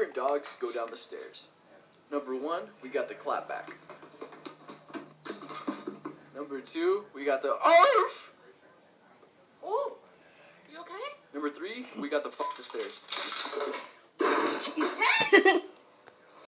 different dogs go down the stairs. Number one, we got the clapback. Number two, we got the arf. Oh, you okay? Number three, we got the fuck the stairs.